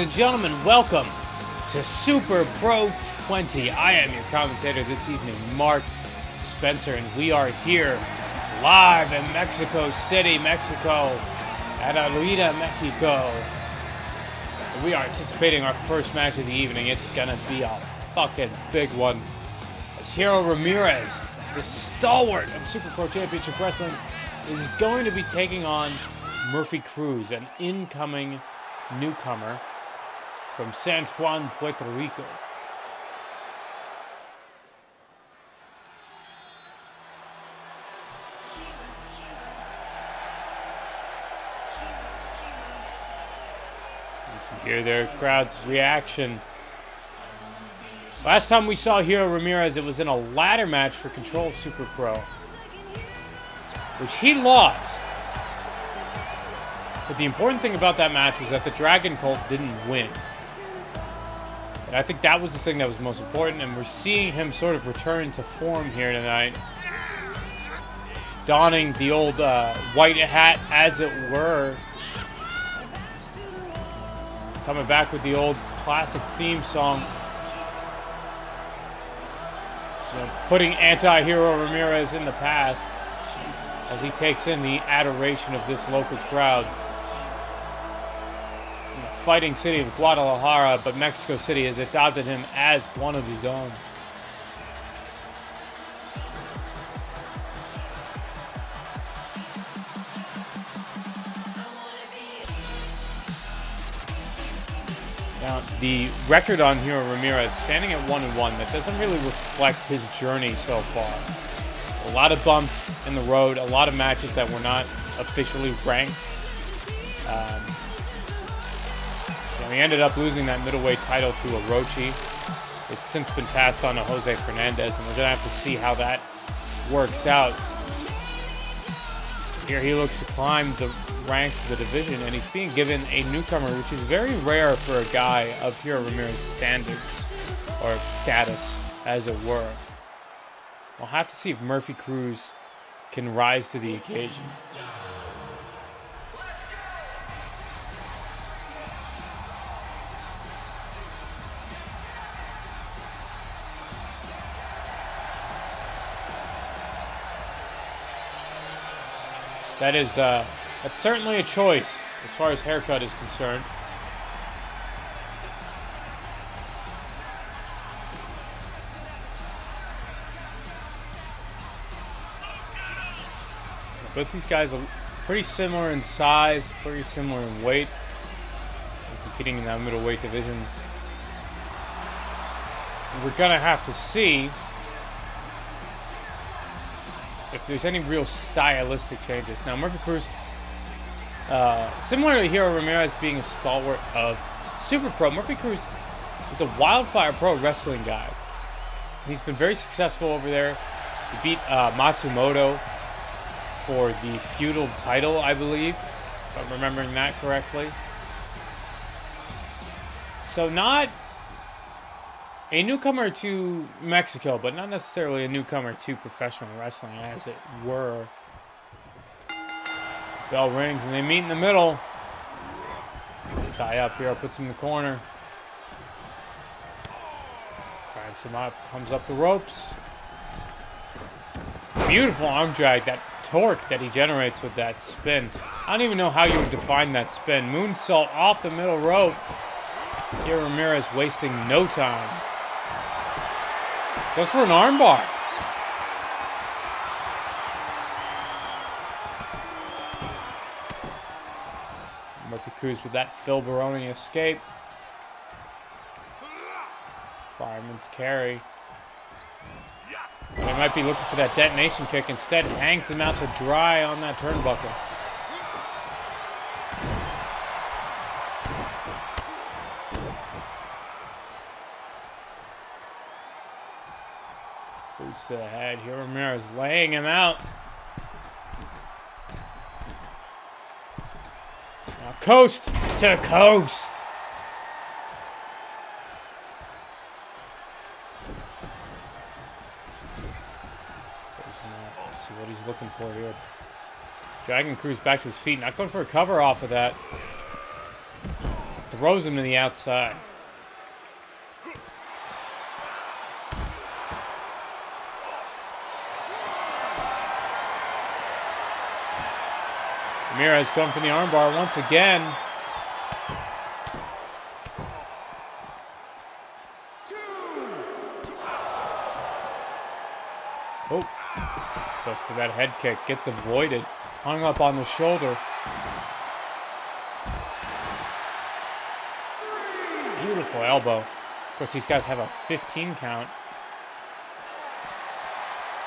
And gentlemen, welcome to Super Pro 20. I am your commentator this evening, Mark Spencer, and we are here live in Mexico City, Mexico, at Arena, Mexico. We are anticipating our first match of the evening. It's gonna be a fucking big one. As Hero Ramirez, the stalwart of Super Pro Championship Wrestling, is going to be taking on Murphy Cruz, an incoming newcomer from San Juan, Puerto Rico. You can hear their crowd's reaction. Last time we saw Hero Ramirez, it was in a ladder match for control of Super Pro, which he lost. But the important thing about that match was that the Dragon Cult didn't win. And I think that was the thing that was most important, and we're seeing him sort of return to form here tonight. Donning the old uh, white hat, as it were. Coming back with the old classic theme song. You know, putting anti-hero Ramirez in the past as he takes in the adoration of this local crowd fighting city of Guadalajara, but Mexico City has adopted him as one of his own. Now, the record on Hero Ramirez standing at 1 and 1, that doesn't really reflect his journey so far. A lot of bumps in the road, a lot of matches that were not officially ranked. Um, we ended up losing that middleweight title to Orochi. It's since been passed on to Jose Fernandez, and we're going to have to see how that works out. Here he looks to climb the ranks of the division, and he's being given a newcomer, which is very rare for a guy of Hero Ramirez standards, or status, as it were. We'll have to see if Murphy Cruz can rise to the occasion. That is, uh, that's certainly a choice as far as haircut is concerned. Both these guys are pretty similar in size, pretty similar in weight. Competing in that middleweight division. We're gonna have to see if there's any real stylistic changes. Now, Murphy Cruz, uh, similar to Hero Ramirez being a stalwart of Super Pro, Murphy Cruz is a Wildfire Pro wrestling guy. He's been very successful over there. He beat uh, Matsumoto for the feudal title, I believe, if I'm remembering that correctly. So not a newcomer to Mexico, but not necessarily a newcomer to professional wrestling, as it were. Bell rings and they meet in the middle. Tie up here, puts him in the corner. Cranks him up, comes up the ropes. Beautiful arm drag, that torque that he generates with that spin. I don't even know how you would define that spin. Moonsault off the middle rope. Hero Ramirez wasting no time. Goes for an armbar. Murphy Cruz with that Phil Baroni escape. Fireman's carry. They might be looking for that detonation kick. Instead, hangs him out to dry on that turnbuckle. Laying him out. Now coast to coast. See what he's looking for here. Dragon Cruz back to his feet. Not going for a cover off of that. Throws him to the outside. Ramirez going for the armbar once again. Oh, goes for that head kick, gets avoided, hung up on the shoulder. Beautiful elbow. Of course, these guys have a 15 count.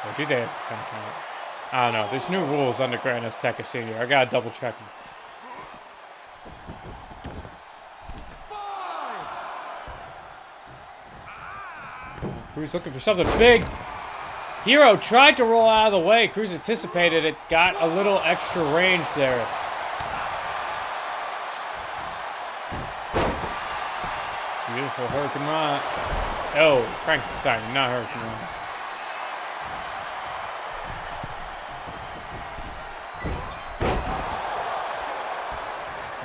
Or do they have a 10 count? I don't know. There's new rules under Grand Azteca Senior. I gotta double check them. Cruz looking for something big. Hero tried to roll out of the way. Cruz anticipated it, got a little extra range there. Beautiful Hurricanrana. Oh, Frankenstein, not Hurricane.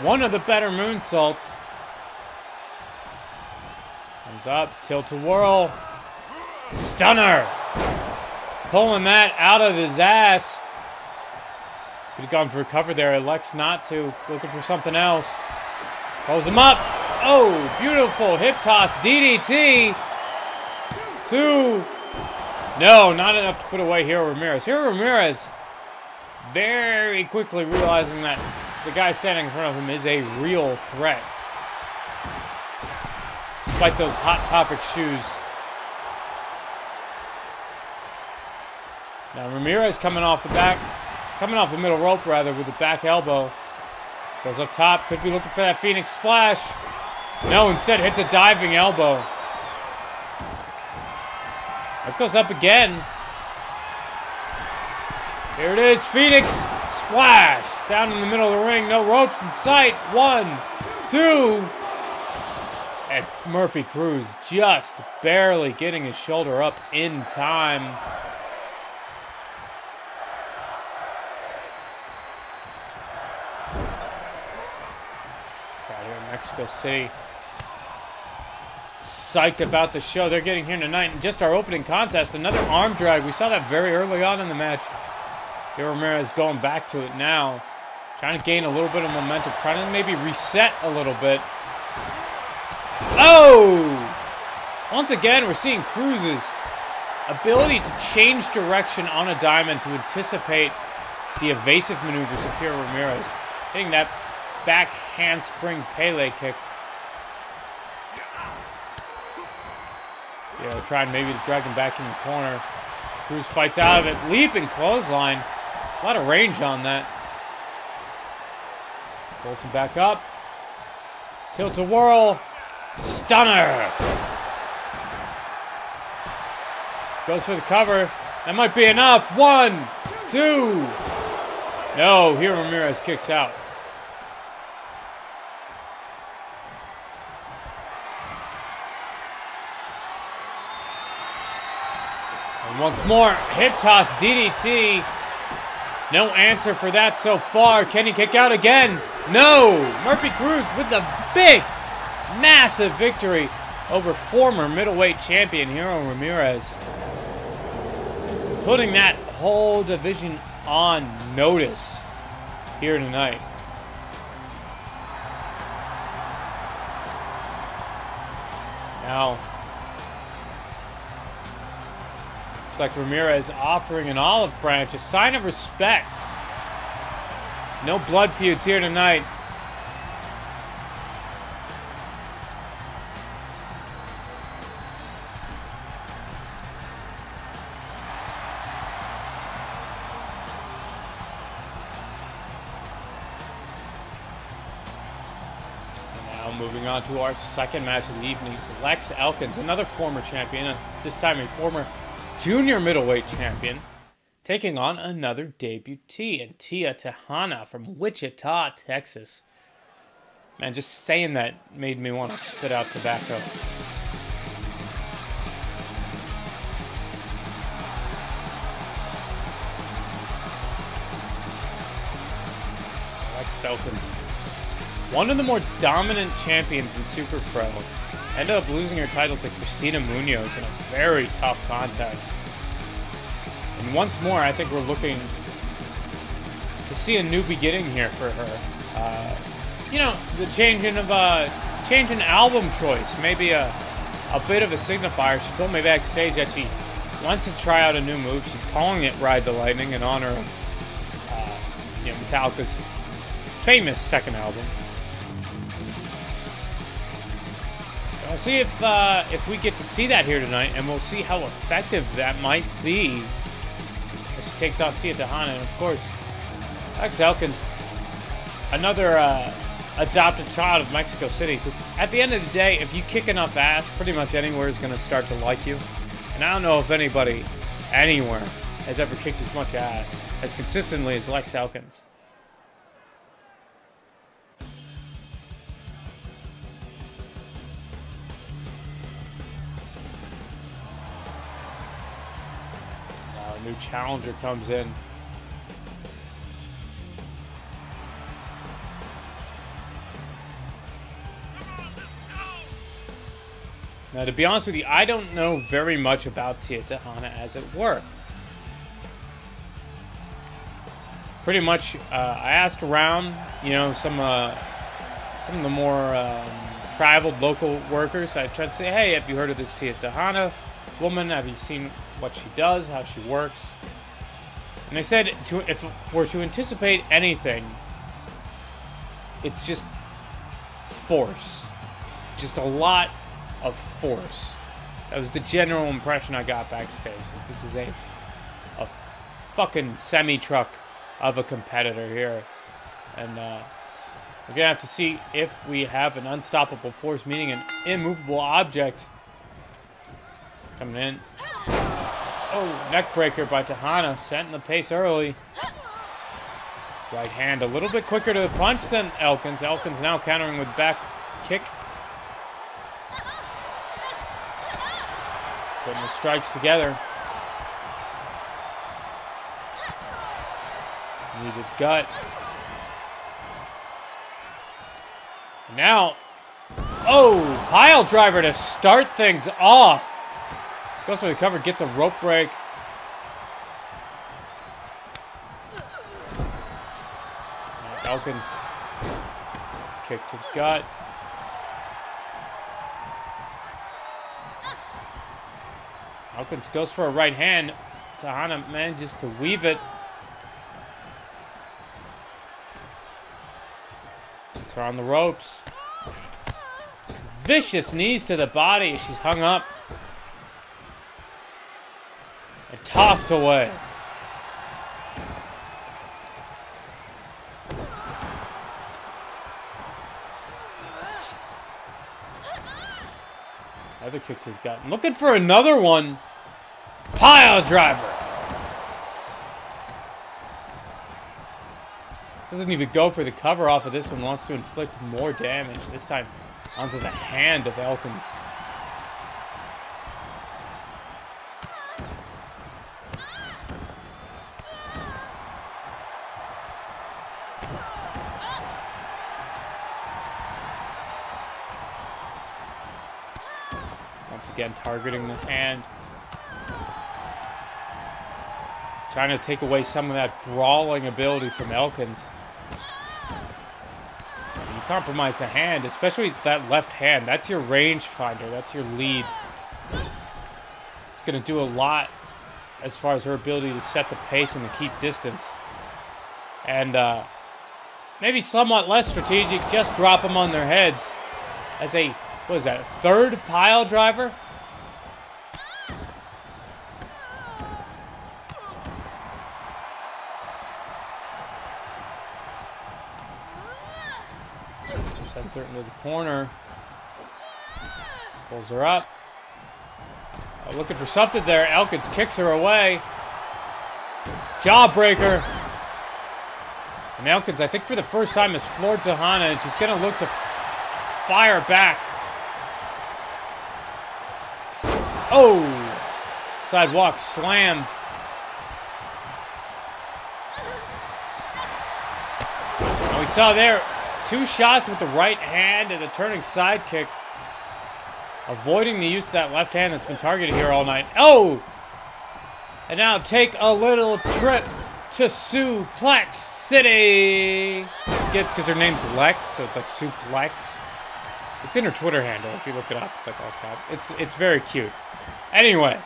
One of the better moonsaults. Comes up, tilt to whirl. Stunner! Pulling that out of his ass. Could have gone for a cover there. Elects not to. Looking for something else. Pulls him up. Oh, beautiful hip toss DDT. Two. No, not enough to put away Hero Ramirez. Hero Ramirez very quickly realizing that the guy standing in front of him is a real threat. Despite those Hot Topic shoes. Now Ramirez coming off the back, coming off the middle rope rather with the back elbow. Goes up top, could be looking for that Phoenix splash. No, instead hits a diving elbow. It goes up again. Here it is, Phoenix splash. Down in the middle of the ring, no ropes in sight. One, two. And Murphy Cruz just barely getting his shoulder up in time. This crowd here in Mexico City psyched about the show they're getting here tonight. And just our opening contest, another arm drag. We saw that very early on in the match. Hero Ramirez going back to it now. Trying to gain a little bit of momentum. Trying to maybe reset a little bit. Oh! Once again, we're seeing Cruz's ability to change direction on a diamond to anticipate the evasive maneuvers of Hero Ramirez. Hitting that back handspring Pele kick. Yeah, trying maybe to drag him back in the corner. Cruz fights out of it. Leaping clothesline. A lot of range on that. Him back up. Tilt to whirl. Stunner. Goes for the cover. That might be enough. One, two. No, Hero Ramirez kicks out. And once more, hip toss DDT. No answer for that so far. Can he kick out again? No! Murphy Cruz with the big, massive victory over former middleweight champion Hero Ramirez. Putting that whole division on notice here tonight. Now, Looks like Ramirez offering an olive branch, a sign of respect. No blood feuds here tonight. Now moving on to our second match of the evening Lex Elkins, another former champion, this time a former junior middleweight champion, taking on another debutee and Tia Texana from Wichita, Texas. Man, just saying that made me want to spit out tobacco. Lex Elkins. one of the more dominant champions in Super Pro, ended up losing her title to Christina Munoz in a very tough contest. And once more, I think we're looking to see a new beginning here for her. Uh, you know, the changing of uh, change in album choice, maybe a a bit of a signifier. She told me backstage that she wants to try out a new move. She's calling it Ride the Lightning in honor of uh, you know, Metallica's famous second album. I'll see if uh, if we get to see that here tonight, and we'll see how effective that might be as she takes on Tia Texana. And of course, Alex Elkins, another uh, adopted child of Mexico City. Because at the end of the day, if you kick enough ass, pretty much anywhere is going to start to like you. And I don't know if anybody anywhere has ever kicked as much ass as consistently as Lex Elkins. A new challenger comes in. Now, to be honest with you, I don't know very much about Tia Texana as it were. Pretty much, uh, I asked around, you know, some uh, some of the more um, traveled local workers. I tried to say, hey, have you heard of this Tia Texana woman? Have you seen what she does, how she works? And they said, to, if we're to anticipate anything, it's just force. Just a lot of force. That was the general impression I got backstage. This is a, a fucking semi-truck of a competitor here. And uh, we're going to have to see if we have an unstoppable force, meaning an immovable object. Coming in. Oh, neckbreaker by Texana, setting the pace early. Right hand a little bit quicker to the punch than Elkins. Elkins now countering with back kick. Putting the strikes together. Need Needed gut. Now, oh, pile driver to start things off. Goes for the cover, gets a rope break. Elkins kick to the gut. Elkins goes for a right hand. Texana manages to weave it. It's her on the ropes. Vicious knees to the body. She's hung up. And tossed away. Another kick to the gut. Looking for another one. Pile driver. Doesn't even go for the cover off of this one. Wants to inflict more damage. This time onto the hand of Elkins. Again, targeting the hand. Trying to take away some of that brawling ability from Elkins. You compromise the hand, especially that left hand. That's your range finder. That's your lead. It's going to do a lot as far as her ability to set the pace and to keep distance. And uh, maybe somewhat less strategic, just drop them on their heads as a, what is that, a third pile driver? Sends her into the corner. Pulls her up. Uh, looking for something there. Elkins kicks her away. Jawbreaker. And Elkins, I think for the first time, has floored Texana, and she's going to look to fire back. Oh! Sidewalk slam. We saw there Two shots with the right hand and the turning side kick. Avoiding the use of that left hand that's been targeted here all night. Oh! And now take a little trip to Suplex City. Get because her name's Lex, so it's like Suplex. It's in her Twitter handle. If you look it up, it's like all cap. It's it's very cute. Anyway,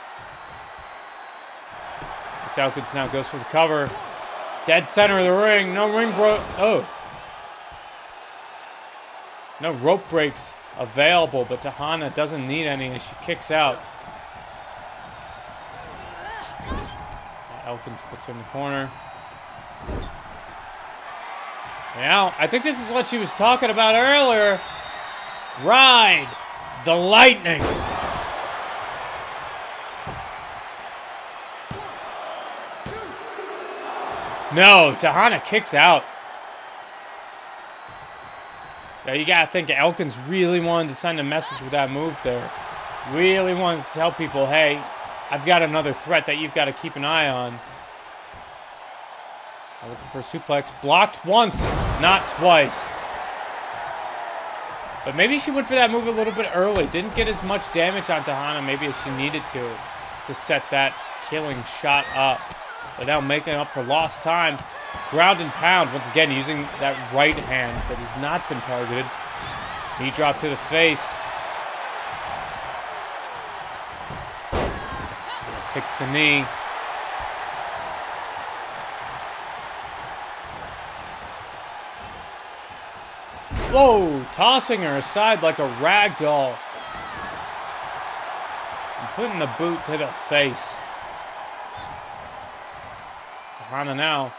it's Elkins now goes for the cover. Dead center of the ring. No ring bro. Oh. No rope breaks available, but Texana doesn't need any as she kicks out. Elkins puts her in the corner. Now, I think this is what she was talking about earlier. Ride the lightning. No, Texana kicks out. Now you gotta think Elkins really wanted to send a message with that move there. Really wanted to tell people, hey, I've got another threat that you've got to keep an eye on. Looking for a suplex. Blocked once, not twice. But maybe she went for that move a little bit early. Didn't get as much damage on Texana maybe as she needed to to set that killing shot up. But now making up for lost time. Ground and pound, once again, using that right hand that has not been targeted. Knee drop to the face. Picks the knee. Whoa, tossing her aside like a rag doll. And putting the boot to the face. Texana now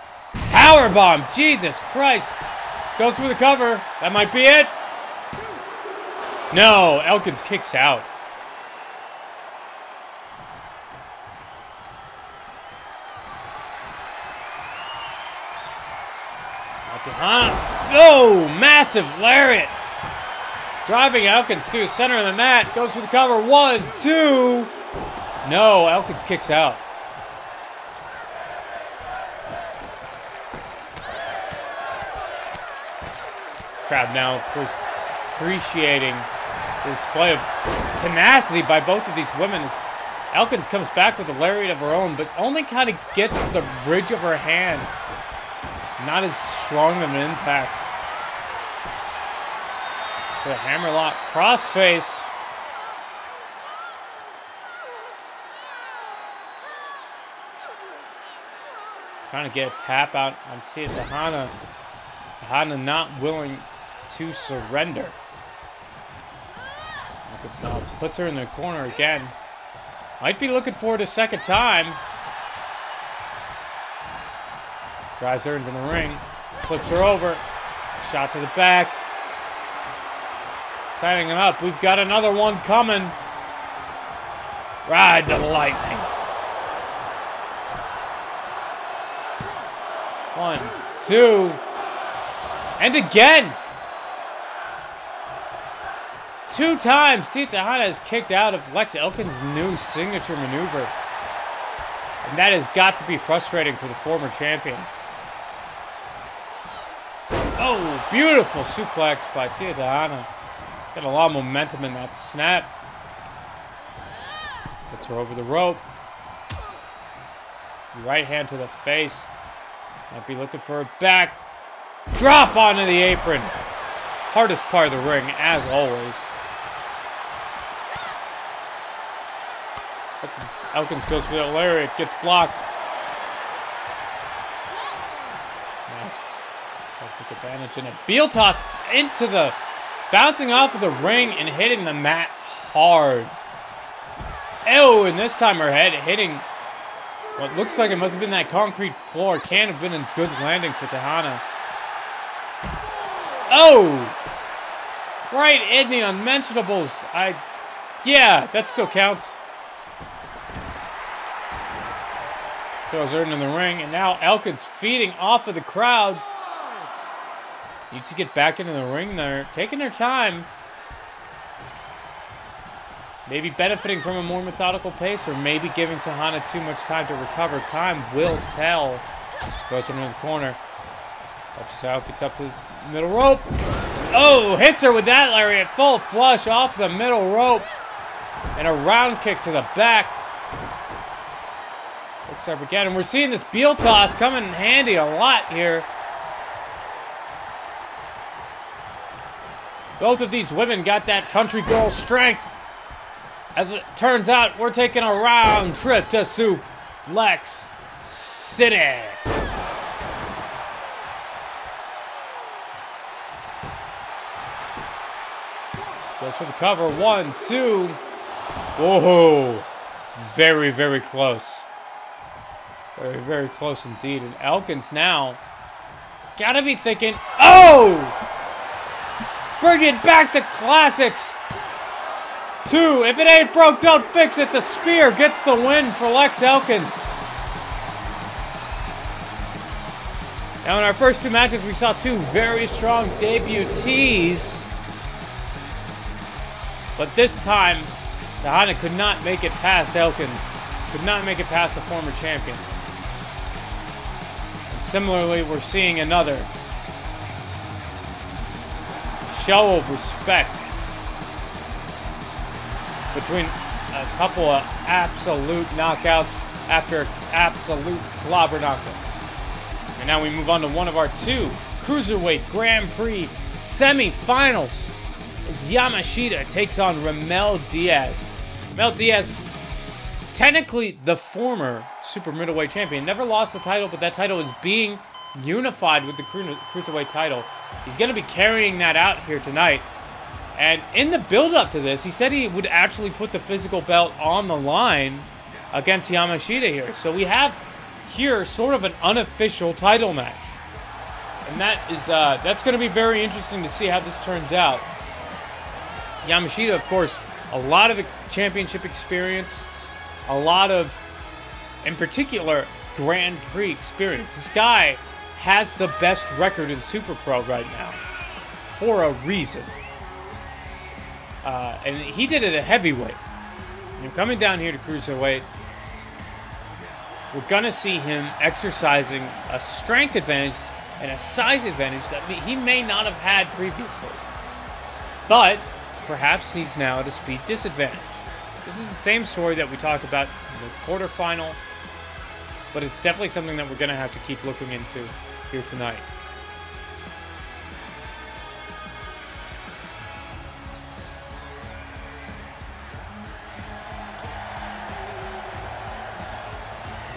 Power bomb! Jesus Christ! Goes for the cover. That might be it. No, Elkins kicks out. Oh, massive lariat. Driving Elkins to the center of the mat. Goes for the cover. One, two. No, Elkins kicks out. Crowd now, of course, appreciating the display of tenacity by both of these women. Elkins comes back with a lariat of her own, but only kind of gets the bridge of her hand. Not as strong of an impact. The hammerlock crossface. Trying to get a tap out on Tia Texana. Texana not willing to surrender. now puts her in the corner again. Might be looking for it a second time. Drives her into the ring. Flips her over. Shot to the back. Signing him up. We've got another one coming. Ride the lightning. One, two, and again. Two times, Tia Texana is kicked out of Lex Elkins' new signature maneuver. And that has got to be frustrating for the former champion. Oh, beautiful suplex by Tia Texana. Got a lot of momentum in that snap. Gets her over the rope. Right hand to the face. Might be looking for a back. Drop onto the apron. Hardest part of the ring, as always. Elkins goes for the lariat, gets blocked. Match. Took advantage in a Beal toss into the, bouncing off of the ring and hitting the mat hard. Oh, and this time her head hitting what looks like it must have been that concrete floor. Can't have been a good landing for Texana. Oh! Right in the unmentionables. I, yeah, that still counts. Throws her into the ring, and now Elkins feeding off of the crowd. Needs to get back into the ring there. Taking their time. Maybe benefiting from a more methodical pace, or maybe giving Texana too much time to recover. Time will tell. Goes into the corner. Watches out, gets up to the middle rope. Oh, hits her with that lariat, full flush off the middle rope. And a round kick to the back. Looks up again, and we're seeing this Beal toss coming in handy a lot here. Both of these women got that country girl strength. As it turns out, we're taking a round trip to Soup Lex City. Goes for the cover. One, two. Whoa. Very, very close. Very, very close indeed. And Elkins now gotta be thinking, oh! Bring it back to classics. Two, if it ain't broke, don't fix it. The spear gets the win for Lex Elkins. Now in our first two matches, we saw two very strong debutees. But this time, Texana could not make it past Elkins. Could not make it past the former champion. Similarly, we're seeing another show of respect between a couple of absolute knockouts after absolute slobber knockout. And now we move on to one of our two Cruiserweight Grand Prix semi-finals as Yamashita takes on Ramelle Diaz. Ramelle Diaz, technically the former super middleweight champion, never lost the title, but that title is being unified with the cru cruiserweight title. He's going to be carrying that out here tonight. And in the build-up to this, he said he would actually put the physical belt on the line against Yamashita here. So we have here sort of an unofficial title match. And that is uh, that's going to be very interesting to see how this turns out. Yamashita, of course, a lot of championship experience, a lot of, in particular, Grand Prix experience. This guy has the best record in Super Pro right now for a reason. Uh, and he did it at heavyweight. And coming down here to cruiserweight, we're going to see him exercising a strength advantage and a size advantage that he may not have had previously. But perhaps he's now at a speed disadvantage. This is the same story that we talked about in the quarterfinal, but it's definitely something that we're going to have to keep looking into here tonight.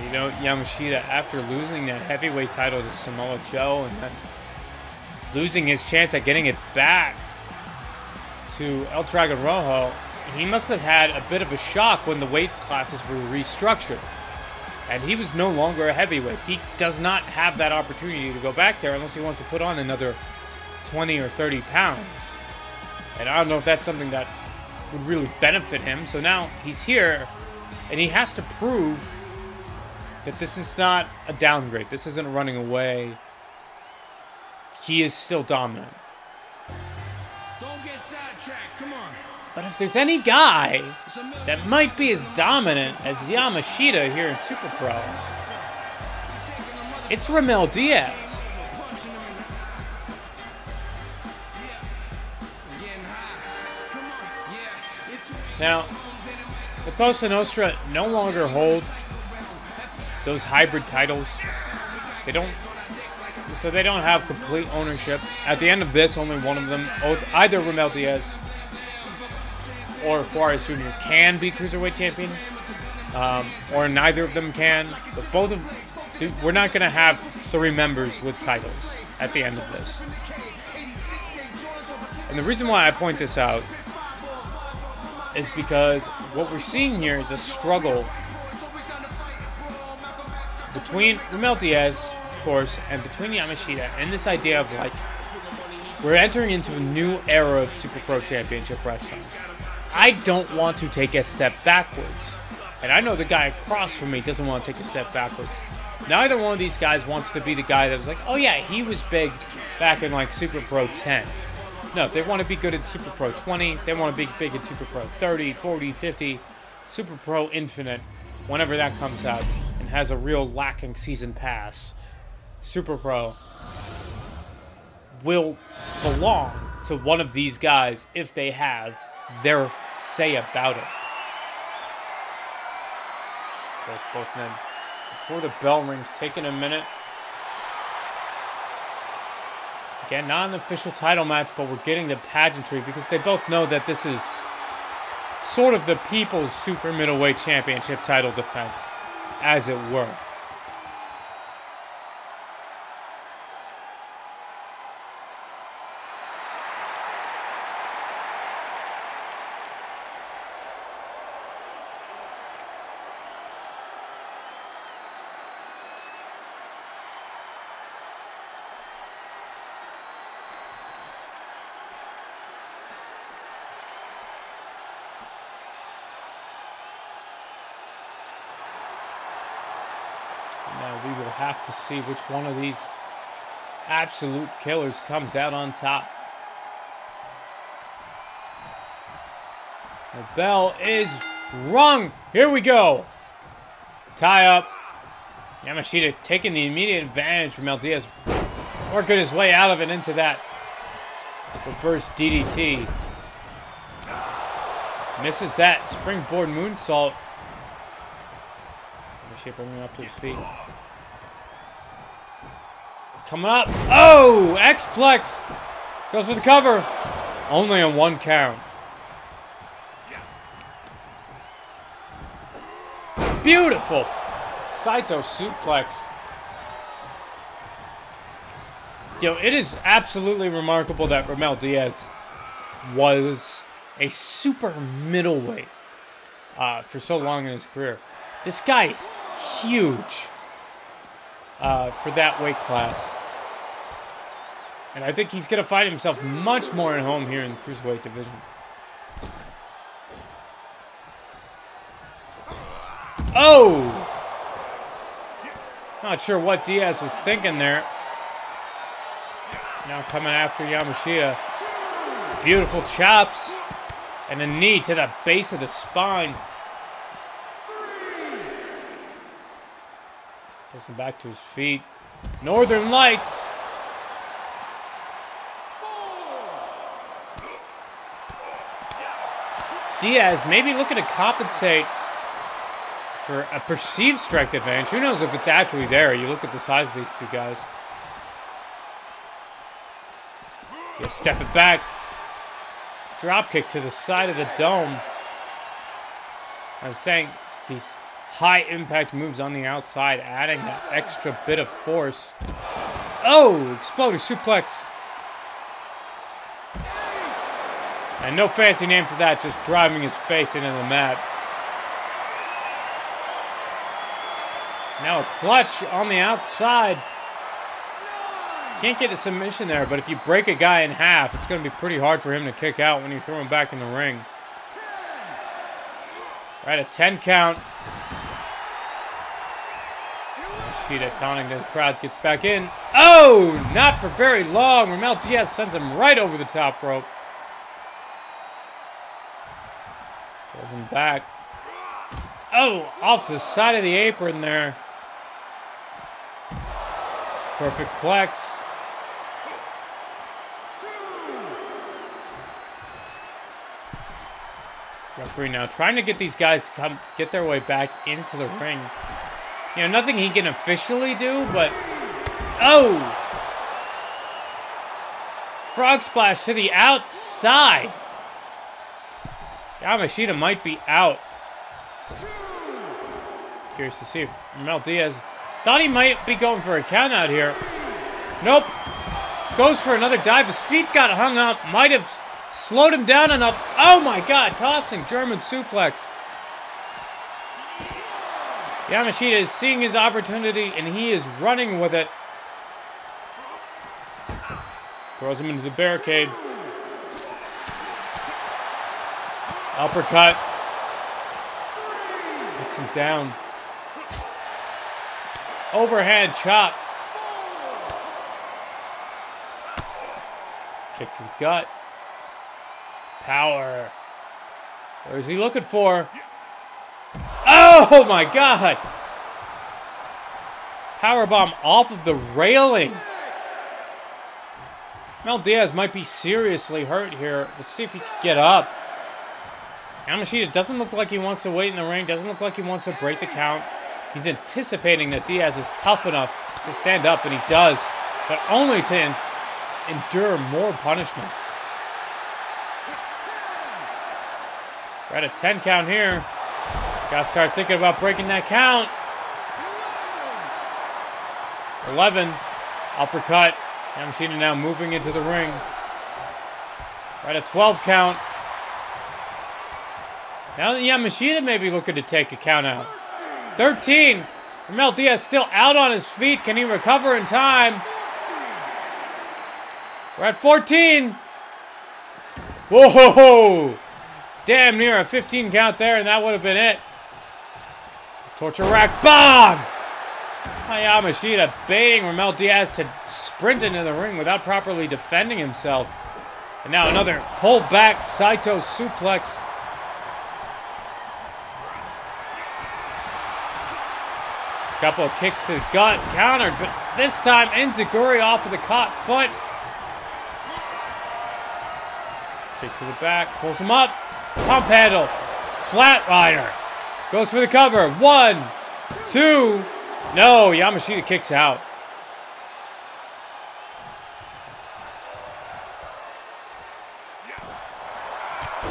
You know, Yamashita, after losing that heavyweight title to Samoa Joe and then losing his chance at getting it back to El Dragon Rojo, he must have had a bit of a shock when the weight classes were restructured. And he was no longer a heavyweight. He does not have that opportunity to go back there unless he wants to put on another 20 or 30 pounds. And I don't know if that's something that would really benefit him. So now he's here, and he has to prove that this is not a downgrade. This isn't running away. He is still dominant. But if there's any guy that might be as dominant as Yamashita here in Super Pro, it's Ramelle Diaz. Now, the Cosa Nostra no longer hold those hybrid titles. They don't, so they don't have complete ownership. At the end of this, only one of them, either Ramelle Diaz or Juarez Jr. can be cruiserweight champion, um, or neither of them can. But both of, we're not going to have three members with titles at the end of this. And the reason why I point this out is because what we're seeing here is a struggle between Ramelle Diaz, of course, and between Yamashita, and this idea of like, we're entering into a new era of Super Pro Championship Wrestling. I don't want to take a step backwards. And I know the guy across from me doesn't want to take a step backwards. Neither one of these guys wants to be the guy that was like, oh yeah, he was big back in like Super Pro 10. No, they want to be good at Super Pro 20. They want to be big at Super Pro 30, 40, 50, Super Pro Infinite, whenever that comes out and has a real lacking season pass. Super Pro. will belong to one of these guys if they have their say about it. Goes both men. Before the bell rings, taking a minute. Again, not an official title match, but we're getting the pageantry because they both know that this is sort of the People's Super Middleweight Championship title defense, as it were. Now we see which one of these absolute killers comes out on top. The bell is rung. Here we go. Tie up. Yamashita taking the immediate advantage from El Diaz. Working his way out of it into that reverse DDT. Misses that springboard moonsault. Yamashita bringing him up to his feet. Coming up. Oh! X-Plex. Goes for the cover. Only on one count. Beautiful. Saito suplex. Yo, it is absolutely remarkable that Ramelle Diaz was a super middleweight uh, for so long in his career. This guy is huge uh, for that weight class. And I think he's going to find himself much more at home here in the cruiserweight division. Oh! Not sure what Diaz was thinking there. Now coming after Yamashita. Beautiful chops. And a knee to the base of the spine. Pulls him back to his feet. Northern Lights. Diaz maybe looking to compensate for a perceived strength advantage. Who knows if it's actually there? You look at the size of these two guys. Just step it back. Drop kick to the side of the dome. I was saying these high impact moves on the outside, adding that extra bit of force. Oh, exploding suplex. And no fancy name for that, just driving his face into the mat. Now a clutch on the outside. Can't get a submission there, but if you break a guy in half, it's going to be pretty hard for him to kick out when you throw him back in the ring. Right, a 10 count. Sheeta taunting the crowd gets back in. Oh, not for very long. Ramelle Diaz sends him right over the top rope. Pulls him back. Oh, off the side of the apron there. Perfect plex. Referee now trying to get these guys to come get their way back into the ring. You know, nothing he can officially do, but oh! Frog splash to the outside. Yamashita might be out. Curious to see if Mel Diaz thought he might be going for a count out here. Nope. Goes for another dive. His feet got hung up. Might have slowed him down enough. Oh my god, tossing German suplex. Yamashita is seeing his opportunity and he is running with it. Throws him into the barricade. Uppercut. Gets him down. Overhand chop. Kick to the gut. Power. Where is he looking for? Oh my god! Power bomb off of the railing. Mel Diaz might be seriously hurt here. Let's see if he can get up. Yamashita doesn't look like he wants to wait in the ring. Doesn't look like he wants to break the count. He's anticipating that Diaz is tough enough to stand up, and he does, but only to endure more punishment. We're at a 10 count here. Gotta start thinking about breaking that count. 11. Uppercut. Yamashita now moving into the ring. We're at a 12 count. Now Yamashita may be looking to take a count out. 13. Ramelle Diaz still out on his feet. Can he recover in time? We're at 14. Whoa! Damn near a 15 count there, and that would have been it. Torture rack bomb! Yamashita baiting Ramelle Diaz to sprint into the ring without properly defending himself. And now another pull back Saito suplex. Couple kicks to the gut, countered, but this time Enzuigiri off of the caught foot. Kick to the back, pulls him up. Pump handle, flat rider. Goes for the cover. One, two. No, Yamashita kicks out.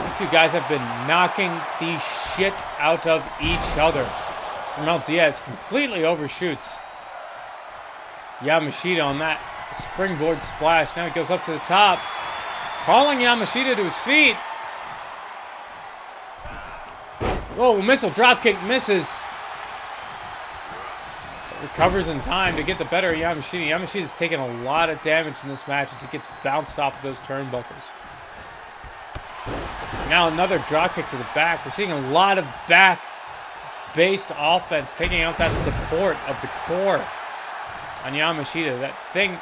These two guys have been knocking the shit out of each other. Ramelle Diaz completely overshoots Yamashita on that springboard splash. Now he goes up to the top, calling Yamashita to his feet. Oh, missile dropkick misses. Recovers in time to get the better of Yamashita. Yamashita's taking a lot of damage in this match as he gets bounced off of those turnbuckles. Now another dropkick to the back. We're seeing a lot of back based offense, taking out that support of the core on Yamashita. That thing,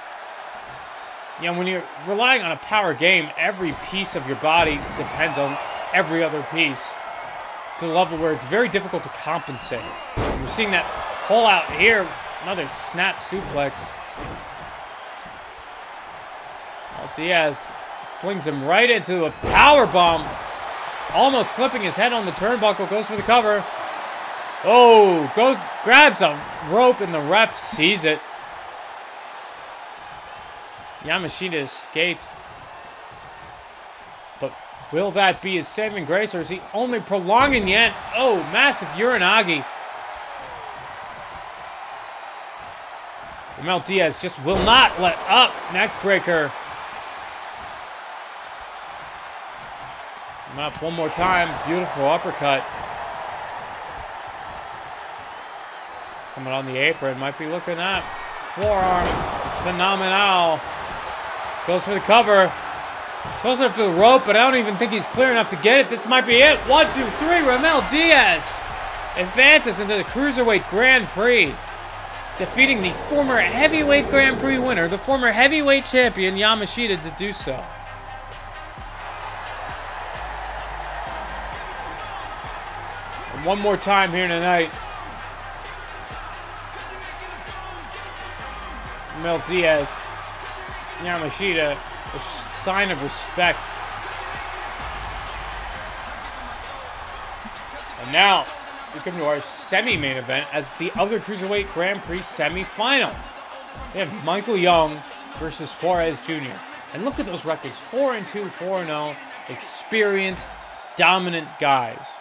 you know, when you're relying on a power game, every piece of your body depends on every other piece to the level where it's very difficult to compensate. we're seeing that pull out here, another snap suplex. Well, Diaz slings him right into a power bomb, almost clipping his head on the turnbuckle, goes for the cover. Oh, goes, grabs a rope and the ref sees it. Yamashita escapes. But will that be his saving grace or is he only prolonging the end? Oh, massive Uranage. Ramelle Diaz just will not let up. Neckbreaker. Up one more time. Beautiful uppercut. Coming on the apron, might be looking at forearm phenomenal. Goes for the cover. He's close enough to the rope, but I don't even think he's clear enough to get it. This might be it. One, two, three. Ramelle Diaz advances into the Cruiserweight Grand Prix, defeating the former Heavyweight Grand Prix winner, the former Heavyweight Champion Yamashita, to do so. And one more time here tonight. Mel Diaz, Yamashita, a sign of respect. And now we come to our semi-main event as the other Cruiserweight Grand Prix semi-final. We have Michael Young versus Juarez Jr. And look at those records, 4 and 2, 4 and 0, experienced, dominant guys.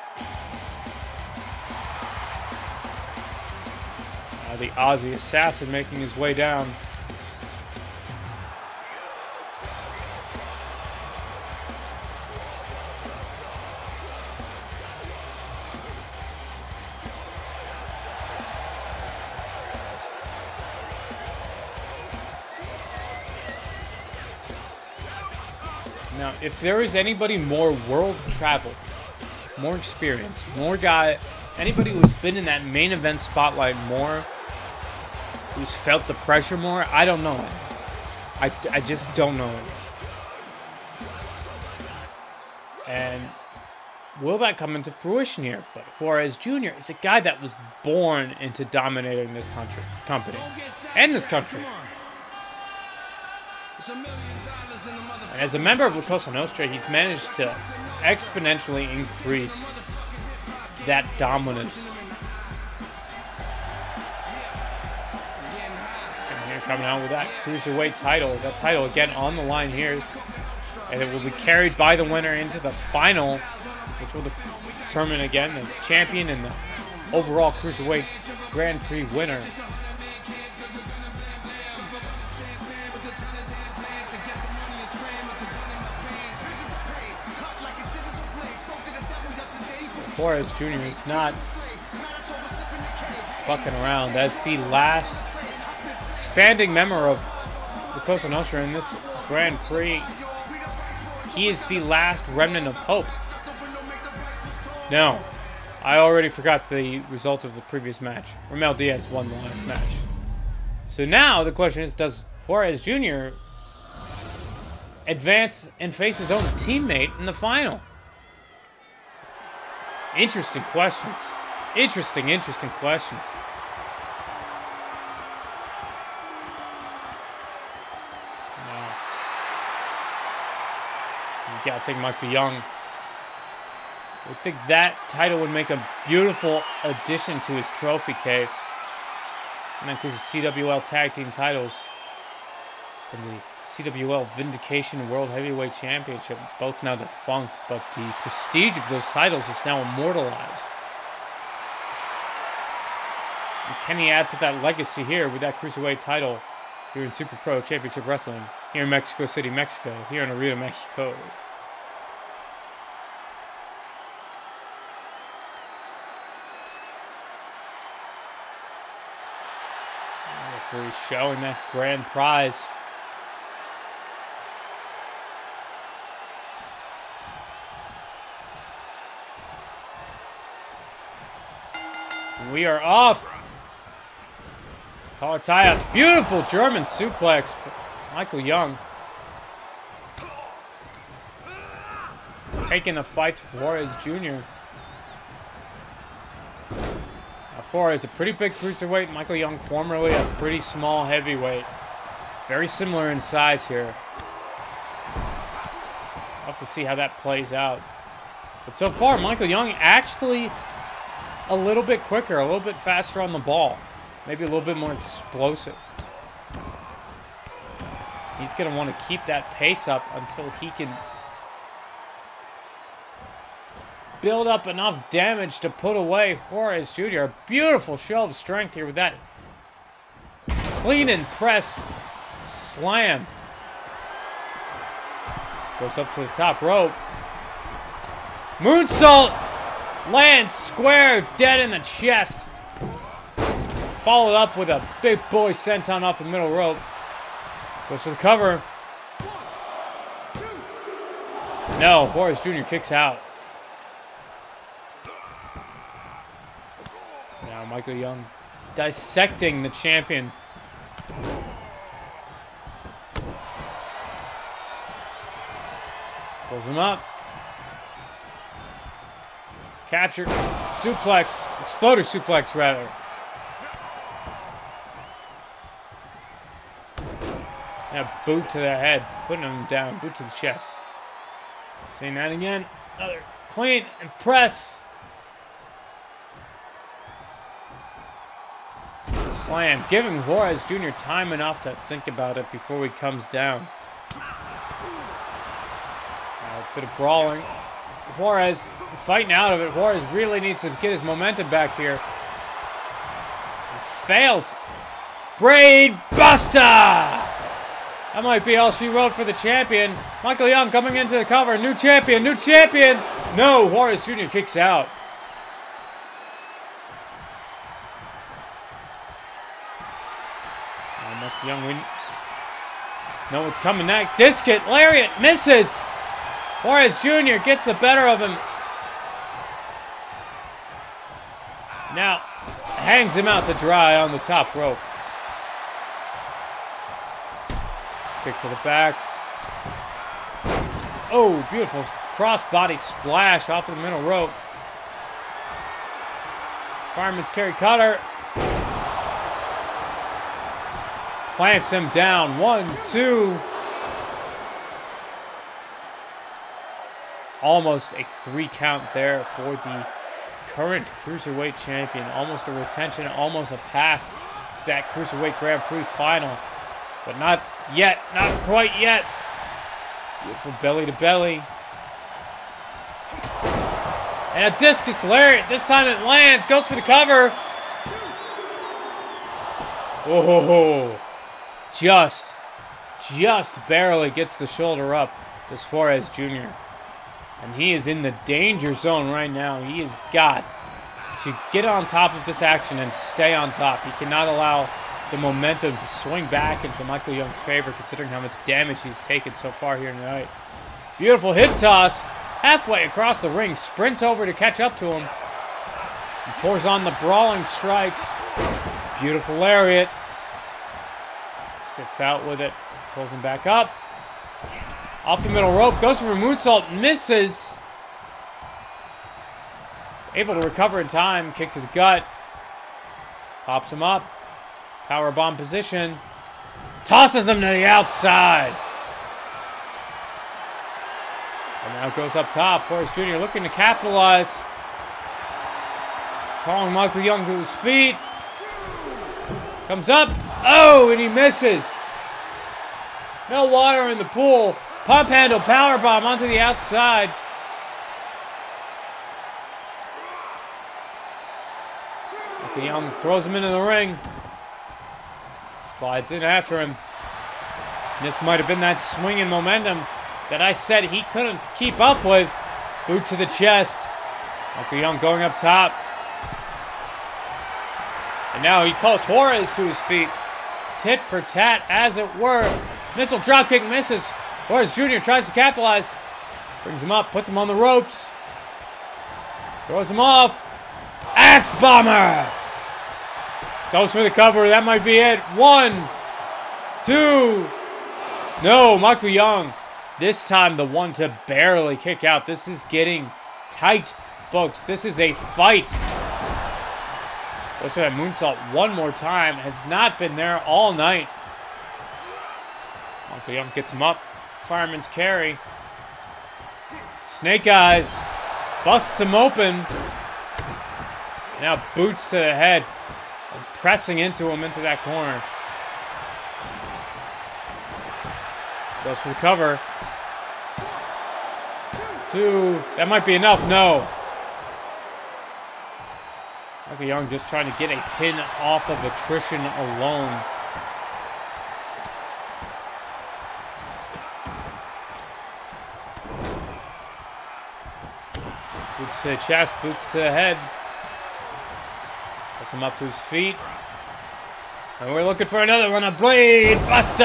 Now the Aussie assassin making his way down. If there is anybody more world traveled, more experienced, more guy, anybody who's been in that main event spotlight more, who's felt the pressure more, I don't know him. I, I just don't know him. And will that come into fruition here? But Juarez Jr. is a guy that was born into dominating this country, company, and this country. As a member of La Cosa Nostra, he's managed to exponentially increase that dominance. And here coming out with that cruiserweight title. That title again on the line here. And it will be carried by the winner into the final, which will determine again the champion and the overall cruiserweight Grand Prix winner. Juarez Jr. is not fucking around. That's the last standing member of the Cosa Nostra in this Grand Prix. He is the last remnant of hope. No, I already forgot the result of the previous match. Ramelle Diaz won the last match. So now the question is, does Juarez Jr. advance and face his own teammate in the final? Interesting questions. Interesting, interesting questions. No. You gotta think Michael Young. I think that title would make a beautiful addition to his trophy case. And that includes the CWL Tag Team titles and the CWL Vindication World Heavyweight Championship, both now defunct, but the prestige of those titles is now immortalized. And can he add to that legacy here with that Cruiserweight title here in Super Pro Championship Wrestling, here in Mexico City, Mexico, here in Arena, Mexico? Referee showing that grand prize. We are off. Kalataya, beautiful German suplex. Michael Young. Taking the fight to Juarez Jr. Juarez, a pretty big cruiserweight. Michael Young, formerly a pretty small heavyweight. Very similar in size here. We'll have to see how that plays out. But so far, Michael Young actually a little bit quicker, a little bit faster on the ball. Maybe a little bit more explosive. He's going to want to keep that pace up until he can build up enough damage to put away Juarez Jr. A beautiful show of strength here with that clean and press slam. Goes up to the top rope. Moonsault Lands square, dead in the chest. Followed up with a big boy senton off the middle rope. Goes for the cover. No, Juarez Jr. kicks out. Now Michael Young dissecting the champion. Pulls him up. Captured. Suplex. Exploder suplex, rather. Yeah, boot to the head. Putting him down. Boot to the chest. Seeing that again. Another clean and press. Slam. Giving Juarez Jr. time enough to think about it before he comes down. A bit of brawling. Juarez fighting out of it. Juarez really needs to get his momentum back here. fails. Braid Buster! That might be all she wrote for the champion. Michael Young coming into the cover. New champion, new champion! No, Juarez Jr. kicks out. Oh, Michael Young, we know what's coming next. It, lariat, misses! Juarez Jr. gets the better of him. Now, hangs him out to dry on the top rope. Kick to the back. Oh, beautiful crossbody splash off of the middle rope. Fireman's carry cutter. Plants him down. One, two. almost a three count there for the current Cruiserweight champion. Almost a retention, almost a pass to that Cruiserweight Grand Prix final. But not yet, not quite yet. Beautiful belly to belly. And a discus lariat. This time it lands, goes for the cover. Oh, just, just barely gets the shoulder up to Juarez Jr. And he is in the danger zone right now. He has got to get on top of this action and stay on top. He cannot allow the momentum to swing back into Michael Young's favor, considering how much damage he's taken so far here tonight. Beautiful hip toss, halfway across the ring, sprints over to catch up to him. He pours on the brawling strikes. Beautiful lariat. Sits out with it, pulls him back up. Off the middle rope, goes for a moonsault, misses. Able to recover in time, kick to the gut. Pops him up. Power bomb position. Tosses him to the outside. And now goes up top. Forrest Jr. looking to capitalize. Calling Michael Young to his feet. Comes up. Oh, and he misses. No water in the pool. Pump handle power bomb onto the outside. Michael Young throws him into the ring. Slides in after him. This might have been that swinging momentum that I said he couldn't keep up with. Boot to the chest. Michael Young going up top. And now he calls Juarez to his feet. Tit for tat, as it were. Missile dropkick misses. Juarez Jr. tries to capitalize. Brings him up, puts him on the ropes. Throws him off. Axe Bomber! Goes for the cover. That might be it. One, two. No, Michael Young. This time the one to barely kick out. This is getting tight, folks. This is a fight. Goes for that moonsault one more time. Has not been there all night. Michael Young gets him up. Fireman's carry. Snake Eyes busts him open. Now boots to the head. And pressing into him into that corner. Goes for the cover. Two. That might be enough. No. Michael Young just trying to get a pin off of attrition alone. Boots to chest, boots to the head. Pulls him up to his feet. And we're looking for another one, a Blade Buster!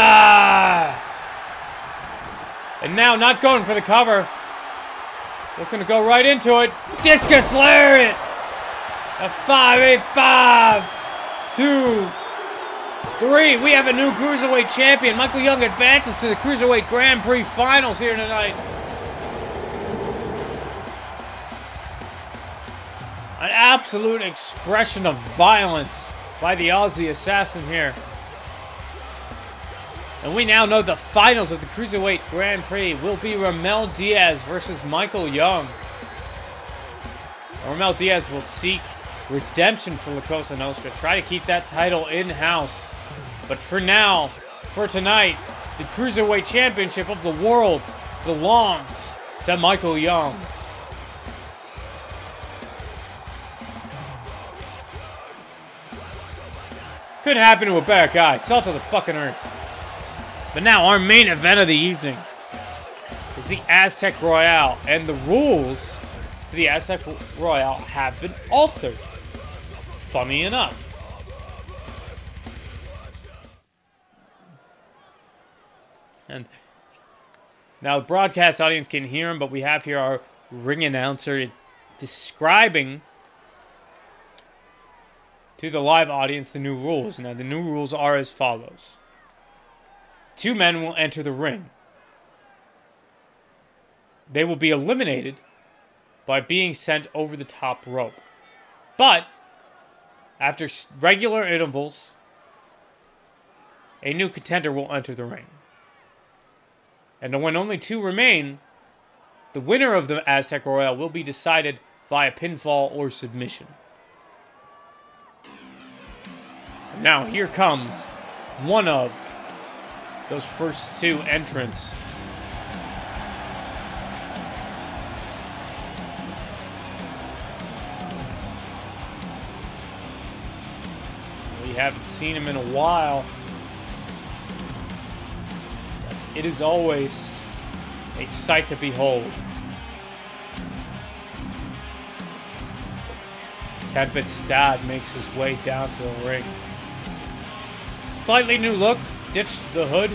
And now not going for the cover. Looking to go right into it. Discus Lariat! A 5, a 5, 2, 3. We have a new Cruiserweight champion. Michael Young advances to the Cruiserweight Grand Prix Finals here tonight. An absolute expression of violence by the Aussie Assassin here. And we now know the finals of the Cruiserweight Grand Prix will be Ramelle Diaz versus Michael Young. Ramelle Diaz will seek redemption for La Cosa Nostra. Try to keep that title in-house. But for now, for tonight, the Cruiserweight Championship of the world belongs to Michael Young. Couldn't happen to a better guy. Salt of the fucking earth. But now, our main event of the evening is the Aztec Royale. And the rules to the Aztec Royale have been altered. Funny enough. And now the broadcast audience can hear him, but we have here our ring announcer describing to the live audience the new rules. Now, the new rules are as follows Two men will enter the ring. They will be eliminated by being sent over the top rope. But, after regular intervals, a new contender will enter the ring. And when only two remain, The winner of the Aztec Royale will be decided via pinfall or submission. Now here comes one of those first two entrants. We haven't seen him in a while. It is always a sight to behold. Tempestad makes his way down to the ring. Slightly new look, ditched the hood,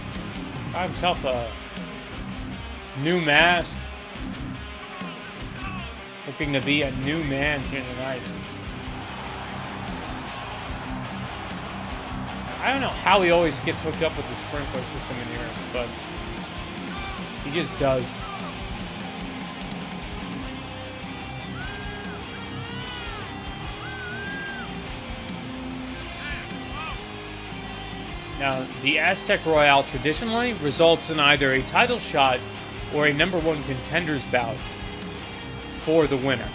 got himself a new mask. Looking to be a new man here tonight. I don't know how he always gets hooked up with the sprinkler system in here, but he just does. Now, the Aztec Royale traditionally results in either a title shot or a number one contenders bout for the winner.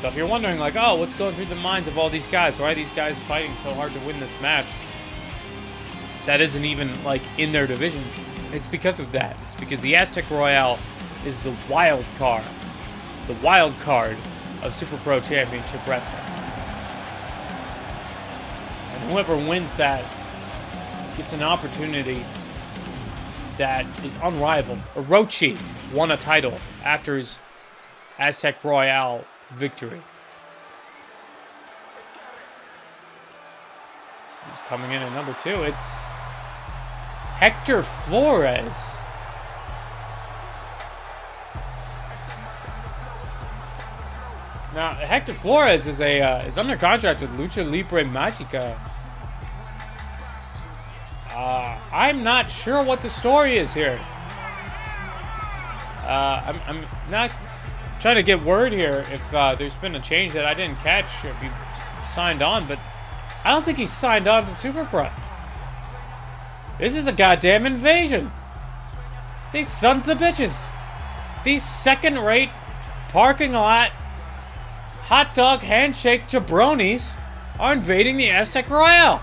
So if you're wondering, like, oh, what's going through the minds of all these guys? Why are these guys fighting so hard to win this match? That isn't even, like, in their division. It's because of that. It's because the Aztec Royale is the wild card. The wild card of Super Pro Championship Wrestling. And whoever wins that gets an opportunity that is unrivaled. Orochi won a title after his Aztec Royale victory. He's coming in at number two. It's Hector Flores. Now, Hector Flores is a uh, is under contract with Lucha Libre Magica. Uh, I'm not sure what the story is here. Uh, I'm, I'm not trying to get word here if uh, there's been a change that I didn't catch, if he signed on, but I don't think he signed on to Super Pro. This is a goddamn invasion. These sons of bitches. These second-rate parking lot hot dog handshake jabronis are invading the Aztec Royale.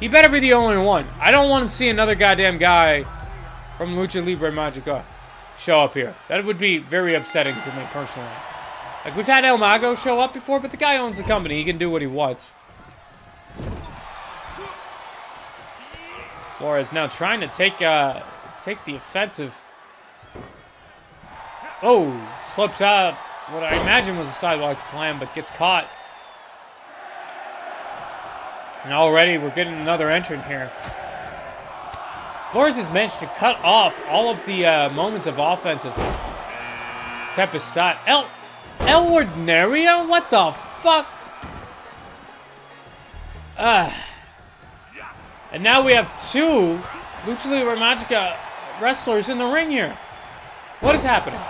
He better be the only one. I don't want to see another goddamn guy from Lucha Libre Magica show up here. That would be very upsetting to me personally. Like, we've had El Mago show up before, but the guy owns the company. He can do what he wants. Flores now trying to take uh, take the offensive. Oh, slips out what I imagine was a sidewalk slam, but gets caught. And already we're getting another entrant here. Flores has managed to cut off all of the uh, moments of offensive Tempestad. El, El Ordinario? What the fuck? Uh, and now we have two Lucha Libre Magica wrestlers in the ring here. What is happening?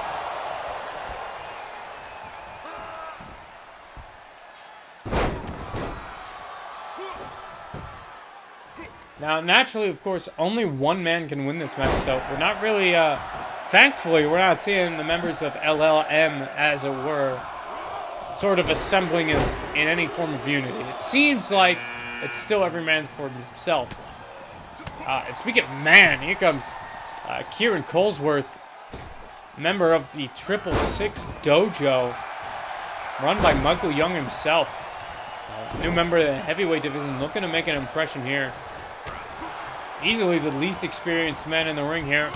Now, naturally, of course, only one man can win this match, so we're not really, uh, thankfully, we're not seeing the members of LLM, as it were, sort of assembling in, in any form of unity. It seems like it's still every man for himself. Uh, and speaking of man, here comes uh, Kieran Colesworth, member of the Triple Six Dojo, run by Michael Young himself. Uh, new member of the heavyweight division, looking to make an impression here. Easily the least experienced man in the ring here.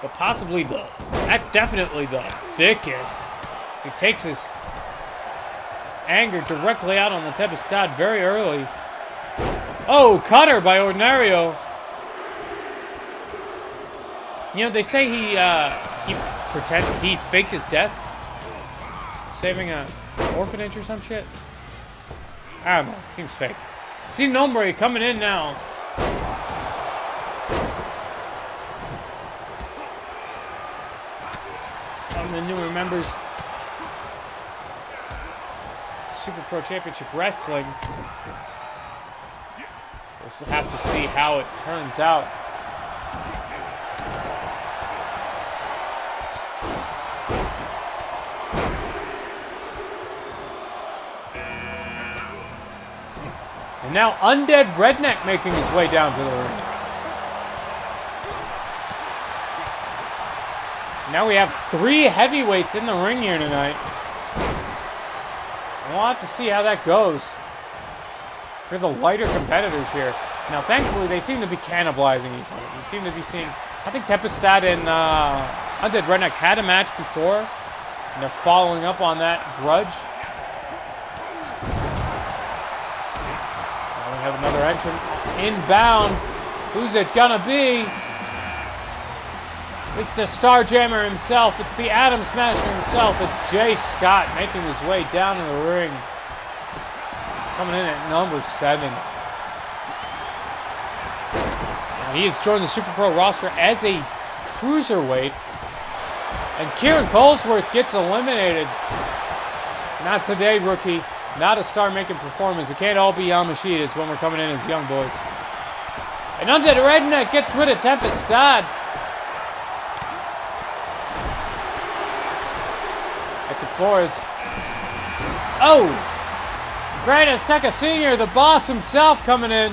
But possibly the, not definitely the thickest. As he takes his anger directly out on the Tempestad very early. Oh, cutter by Ordinario. You know, they say he, uh, he pretend he faked his death. Saving a orphanage or some shit. I don't know, seems fake. Sin Nombre coming in now. members Super Pro Championship Wrestling. We'll have to see how it turns out. And now Undead Redneck making his way down to the ring. Now we have three heavyweights in the ring here tonight. And we'll have to see how that goes for the lighter competitors here. Now, thankfully, they seem to be cannibalizing each other. We seem to be seeing... I think Tempestad and uh, Undead Redneck had a match before. And they're following up on that grudge. Now we have another entrant inbound. Who's it gonna be? It's the Starjammer himself. It's the Atom Smasher himself. It's Jay Scott making his way down to the ring. Coming in at number seven. he has joined the Super Pro roster as a cruiserweight. And Kieran Colesworth gets eliminated. Not today, rookie. Not a star-making performance. It can't all be Yamashitas when we're coming in as young boys. And Undead Redneck gets rid of Tempestad. Flores. Oh! Great Azteca Sr., the boss himself coming in.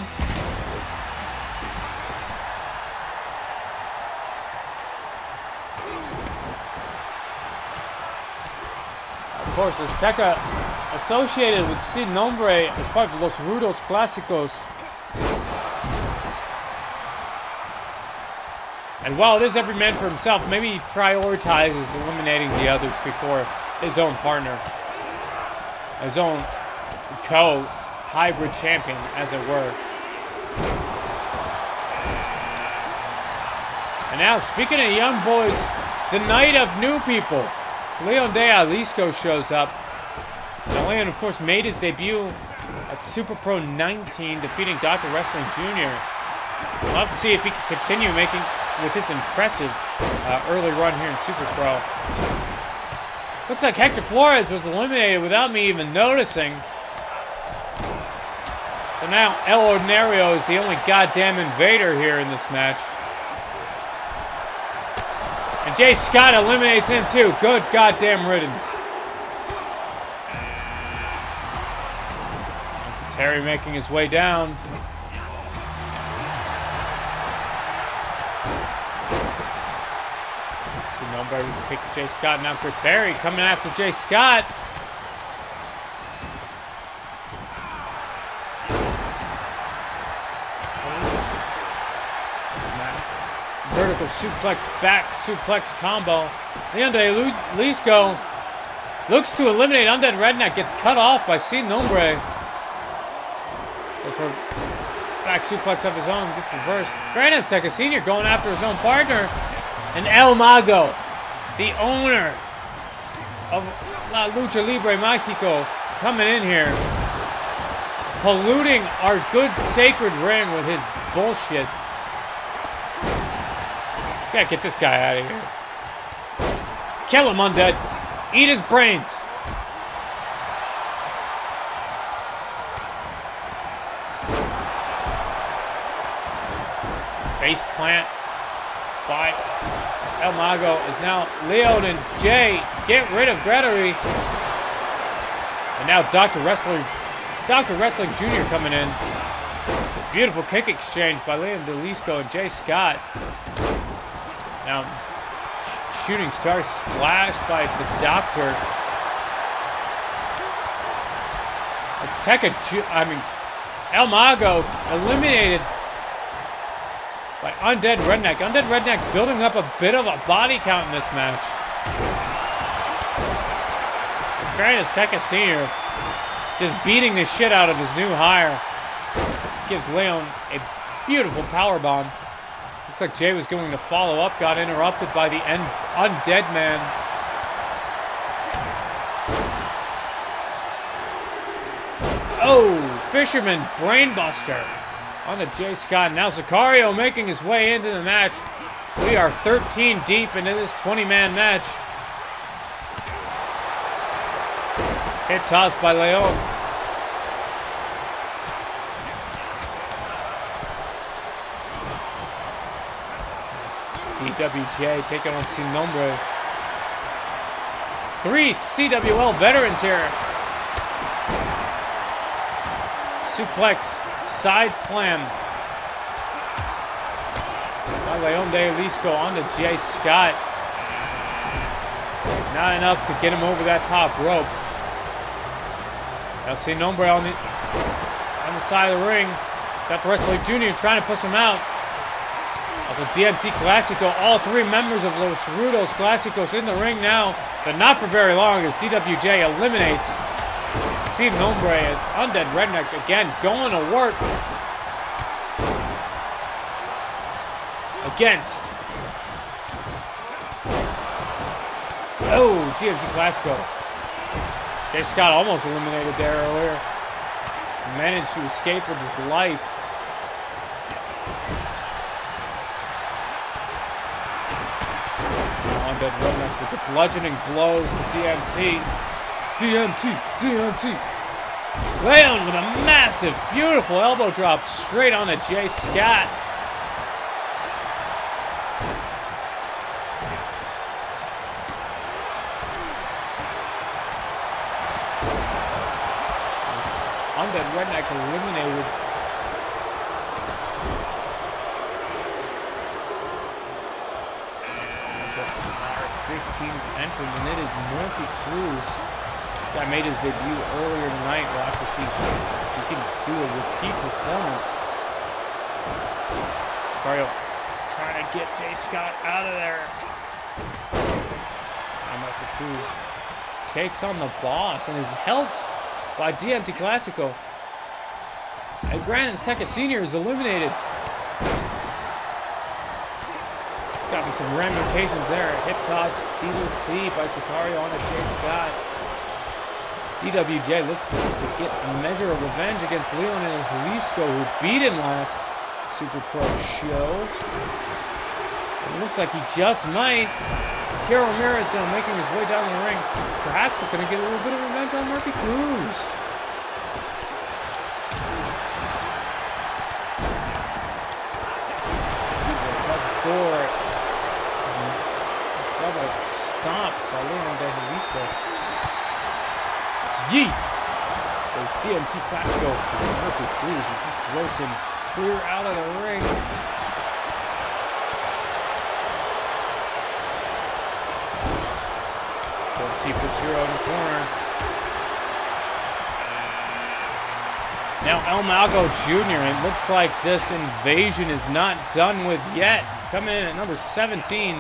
Of course, Azteca associated with Sin Nombre as part of Los Rudos Clásicos. And while it is every man for himself, maybe he prioritizes eliminating the others before his own partner, his own co-hybrid champion, as it were. And now, speaking of young boys, the night of new people. Leon De Jalisco shows up. Now, Leon, of course, made his debut at Super Pro 19, defeating Dr. Wrestling Jr. We'll have to see if he can continue making with his impressive uh, early run here in Super Pro. Looks like Hector Flores was eliminated without me even noticing. So now El Ordinario is the only goddamn invader here in this match. And Jay Scott eliminates him too. Good goddamn riddance. Terry making his way down. Nobody with the kick to Jay Scott. Now for Terry coming after Jay Scott. Vertical suplex, back suplex combo. Leonde Lisco looks to eliminate Undead Redneck. Gets cut off by Sin Nombre. Goes for back suplex of his own. Gets reversed. Grand Azteca Sr. going after his own partner. And El Mago the owner of La Lucha Libre Magica, coming in here, polluting our good sacred ring with his bullshit. Gotta get this guy out of here. Kill him, undead. Eat his brains. Face plant by El Mago is now Leon and Jay. Get rid of Gregory. And now Dr. Wrestling, Dr. Wrestling Jr. coming in. Beautiful kick exchange by Leon De Jalisco and Jay Scott. Now, sh shooting star splash by the Doctor. Azteca, I mean, El Mago eliminated by Undead Redneck. Undead Redneck building up a bit of a body count in this match. As Grand Azteca Sr. just beating the shit out of his new hire. This gives Leon a beautiful power bomb. Looks like Jay was going to follow up, got interrupted by the end Undead Man. Oh, Fisherman Brainbuster on the Jay Scott. Now Sicario making his way into the match. We are 13 deep into this 20-man match. Hit toss by Leon. DWJ taking on Sin Nombre. Three CWL veterans here suplex, side slam. By Leon de Jalisco onto Jay Scott. Not enough to get him over that top rope. El Nombre on the, on the side of the ring. Dr. Wrestling Jr. trying to push him out. Also, DMT Classico, all three members of Los Rudos Clásicos in the ring now, but not for very long as DWJ eliminates Sin Nombre as Undead Redneck again going to work against. Oh, DMT Classico. Jay Scott almost eliminated there earlier. Managed to escape with his life. Undead Redneck with the bludgeoning blows to DMT. DMT, DMT. Leon with a massive, beautiful elbow drop straight on to Jay Scott. Undead Redneck eliminated. 15th entrant, and it is Murphy Cruz. Guy made his debut earlier tonight. We'll have to see if he can do a repeat performance. Sicario trying to get Jay Scott out of there. Murphy Cruz takes on the boss and is helped by DMT Classico. And Grand Azteca Sr. is eliminated. There's got to be some ramifications there. Hip toss, DDT by Sicario on a Jay Scott. DWJ looks to, to get a measure of revenge against Leon De Jalisco, who beat him last Super Pro show. It looks like he just might. Hero Ramirez now making his way down the ring. Perhaps we're going to get a little bit of revenge on Murphy Cruz. Door. Double stomp by Leon De Jalisco. Yeet! So it's DMT Classico to Murphy Cruz as he throws him clear out of the ring. DMT puts Hero in the corner. Now El Mago Jr. It looks like this invasion is not done with yet. Coming in at number 17.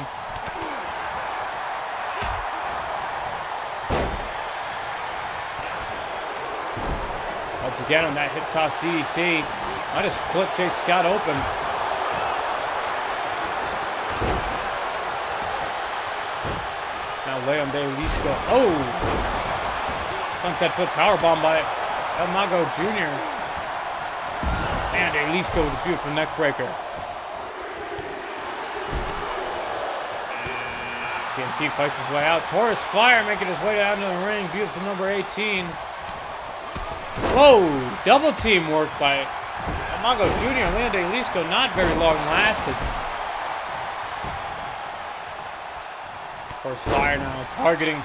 Again on that hip toss DDT. Might have split Jay Scott open. Now Leon De Jalisco. Oh! Sunset flip powerbomb by El Mago Jr. And De Jalisco with a beautiful neck breaker. TNT fights his way out. Taurus Fire making his way out into the ring. Beautiful number 18. Whoa! Double team work by El Mago Jr. Leon De Jalisco not very long lasted. Taurus Fire now targeting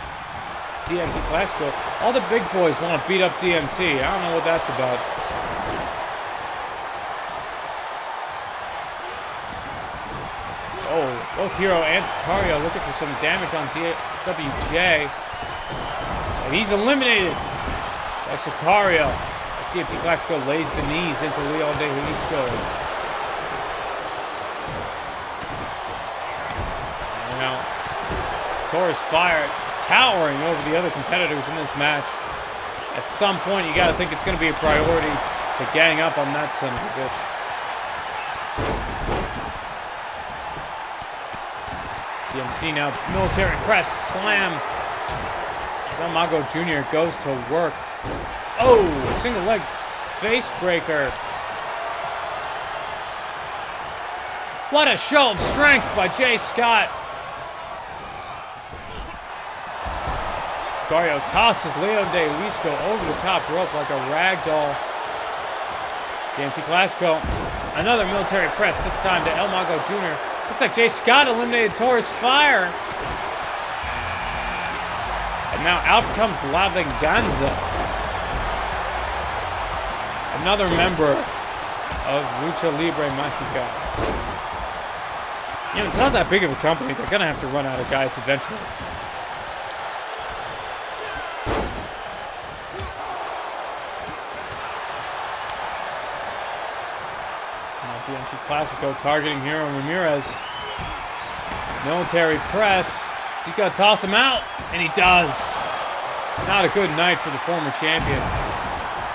DMT Classico. All the big boys want to beat up DMT. I don't know what that's about. Oh, both Hero and Sicario looking for some damage on DWJ. And he's eliminated by Sicario. As DMT Classico lays the knees into Leon De Jalisco. And now, Taurus Fire towering over the other competitors in this match. At some point, you got to think it's going to be a priority to gang up on that son of a bitch. DMC now, military press, slam. Zamago Jr. goes to work. Oh, single leg face breaker. What a show of strength by Jay Scott. Sicario tosses Leon De Jalisco over the top rope like a rag doll. DMT Classico, another military press, this time to El Mago Jr. Looks like Jay Scott eliminated Torres Fire. And now out comes La Venganza. Another member of Lucha Libre Mexico. You know, it's not that big of a company. They're going to have to run out of guys eventually. DMT Classico targeting Hero Ramirez. Military press. He's got to toss him out, and he does. Not a good night for the former champion.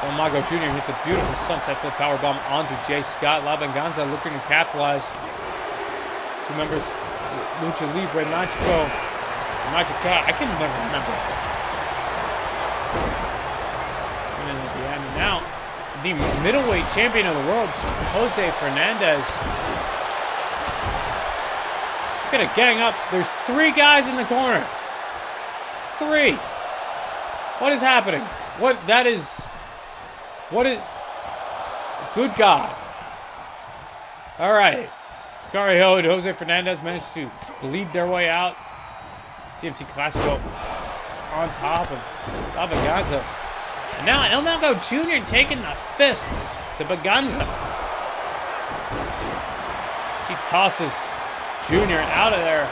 So Mago Jr. hits a beautiful sunset flip power bomb onto Jay Scott. La Venganza looking to capitalize. Two members Lucha Libre, Nachico, Magica. I can never remember. And at the end now, the middleweight champion of the world, Jose Fernandez. Gonna gang up. There's three guys in the corner. Three. What is happening? What that is what is good God. Alright. Sicario and Jose Fernandez managed to bleed their way out. DMT Classico on top of La And now El Mago Jr. taking the fists to Venganza. He tosses Jr. out of there.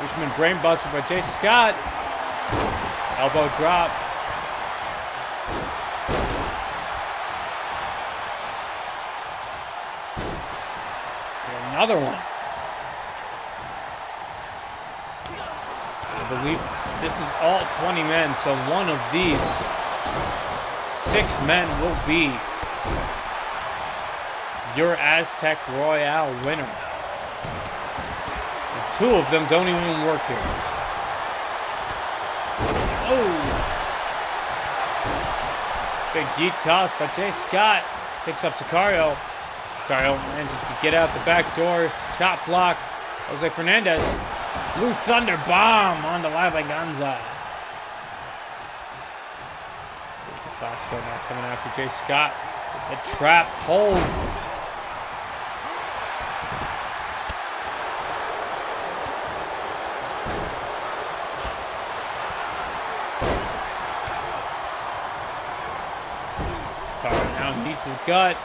Fisherman brainbuster by Jay Scott. Elbow drop. Another one. I believe this is all 20 men, so one of these six men will be your Aztec Royale winner. And two of them don't even work here. Oh! Big geek toss by Jay Scott. Picks up Sicario. Sicario manages to get out the back door. Chop block. Jose Fernandez. Blue Thunder bomb on the La Venganza. Classico now coming after Jay Scott. The trap hold. Carter now beats the gut.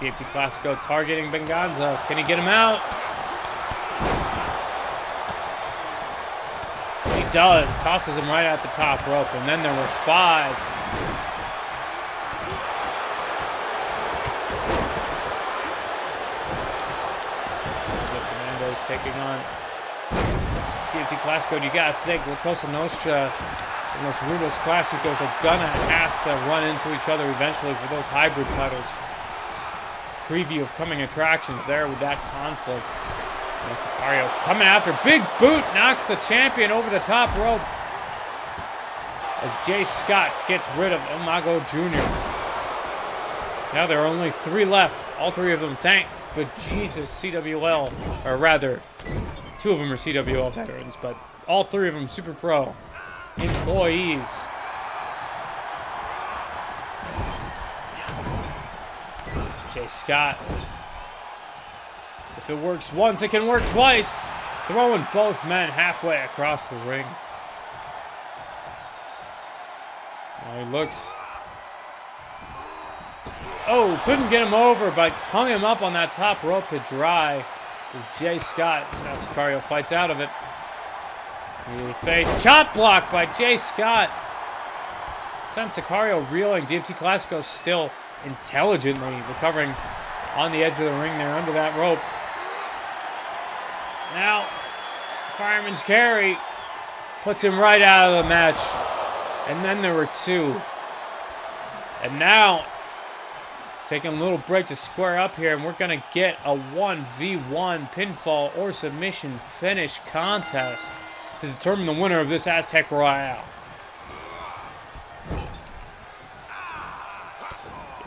DMT Classico targeting Venganza. Can he get him out? He does. Tosses him right at the top rope. And then there were five. Fernandez taking on DMT Classico. You gotta think La Cosa Nostra and Los Rudos Clásicos are gonna have to run into each other eventually for those hybrid titles. Preview of coming attractions there with that conflict. And Sicario coming after. Big boot knocks the champion over the top rope. As Jay Scott gets rid of El Mago Jr. Now there are only three left. All three of them thank but Jesus CWL. Or rather, two of them are CWL veterans, but all three of them super pro employees. Jay Scott. If it works once, it can work twice. Throwing both men halfway across the ring. Now he looks. Oh, couldn't get him over, but hung him up on that top rope to dry. As Jay Scott, now Sicario fights out of it. He face chop block by Jay Scott. Sent Sicario reeling. DMT Classico still intelligently recovering on the edge of the ring there under that rope. Now, Fireman's Carry puts him right out of the match. And then there were two. And now, taking a little break to square up here, and we're going to get a 1v1 pinfall or submission finish contest to determine the winner of this Aztec Royale.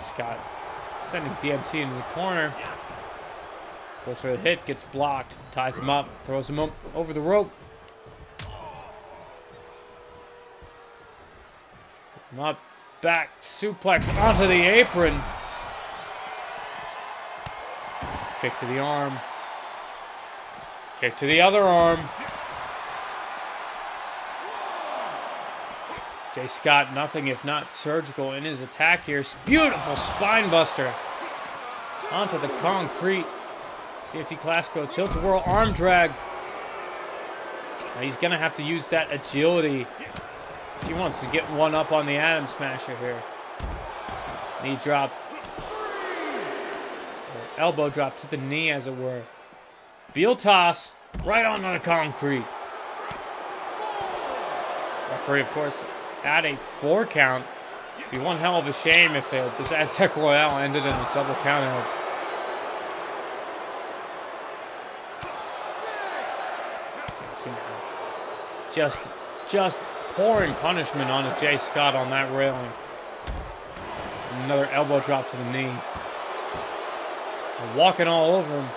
Scott sending DMT into the corner. Goes for the hit, gets blocked, ties him up, throws him up over the rope. Puts him up, back, suplex onto the apron. Kick to the arm. Kick to the other arm. Jay Scott, nothing if not surgical in his attack here. Beautiful spine buster onto the concrete. DMT Classico tilt-a-whirl arm drag. Now he's going to have to use that agility if he wants to get one up on the Atom Smasher here. Knee drop. Or elbow drop to the knee, as it were. Beal toss right onto the concrete. Referee, of course, at a four count. Be one hell of a shame if uh, this Aztec Royale ended in a double count out. Just, just pouring punishment on Jay Scott on that railing. Another elbow drop to the knee. walking all over him.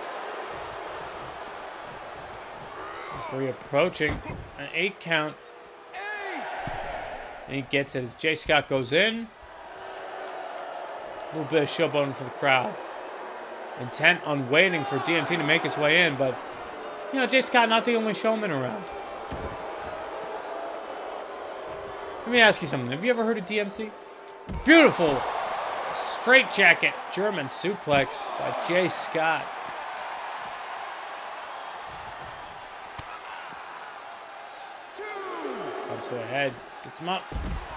Referee approaching an eight count. And he gets it as Jay Scott goes in. A little bit of showboating for the crowd. Intent on waiting for DMT to make his way in, but, you know, Jay Scott not the only showman around. Let me ask you something. Have you ever heard of DMT? Beautiful straight jacket German suplex by Jay Scott. Comes to the head. Gets him up.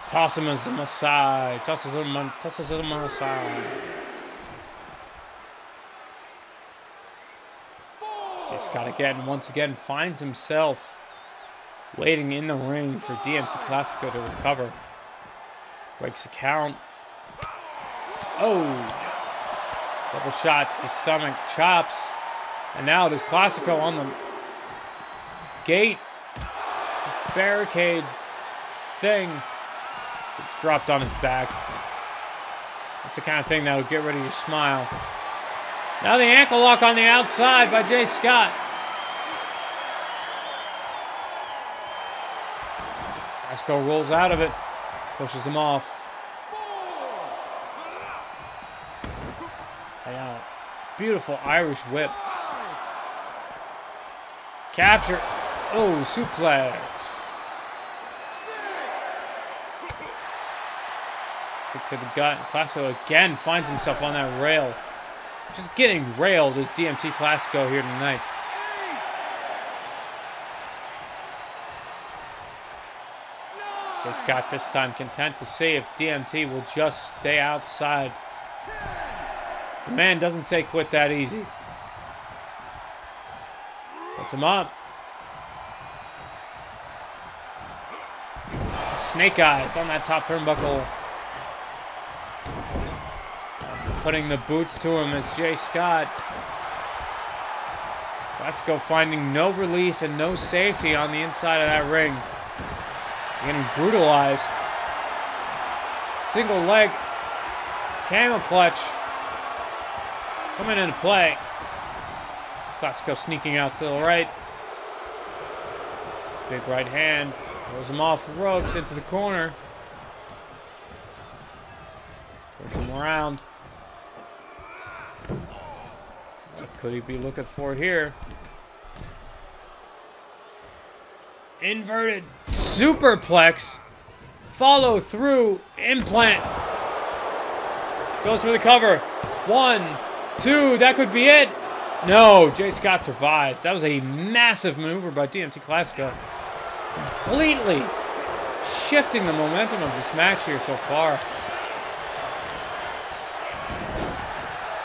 Toss him as the side. Tosses him on, tosses him on the side. Just got again, once again, finds himself waiting in the ring for DMT Classico to recover. Breaks the count. Oh! Double shot to the stomach, chops. And now it is Classico on the gate barricade thing gets dropped on his back. That's the kind of thing that'll get rid of your smile. Now the ankle lock on the outside by Jay Scott. Vasco rolls out of it, pushes him off. out. Uh, beautiful Irish whip. Capture. Oh, suplex. Kick to the gut. Classico again finds himself on that rail. Just getting railed is DMT Classico here tonight. Just got this time content to see if DMT will just stay outside. The man doesn't say quit that easy. Puts him up. Snake eyes on that top turnbuckle. Putting the boots to him as Jay Scott. Classico finding no relief and no safety on the inside of that ring. Getting brutalized. Single leg. Camel clutch. Coming into play. Classico sneaking out to the right. Big right hand. Throws him off the ropes into the corner. Turns him around. What could he be looking for here? Inverted superplex. Follow through implant. Goes for the cover. One, two, that could be it. No, Jay Scott survives. That was a massive maneuver by DMT Classico. Completely shifting the momentum of this match here so far.